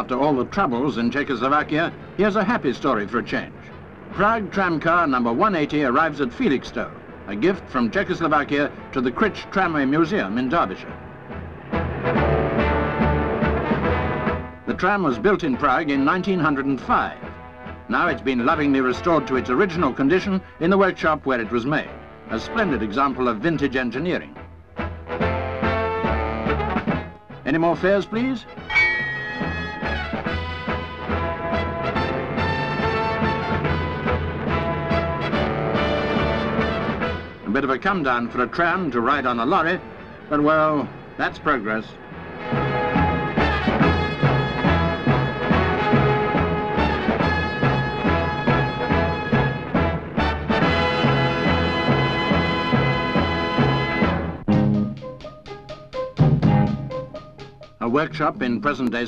After all the troubles in Czechoslovakia, here's a happy story for a change. Prague tramcar number 180 arrives at Felixstowe, a gift from Czechoslovakia to the Crich Tramway Museum in Derbyshire. The tram was built in Prague in 1905. Now it's been lovingly restored to its original condition in the workshop where it was made, a splendid example of vintage engineering. Any more fares, please? A bit of a come down for a tram to ride on a lorry, but well, that's progress. A workshop in present-day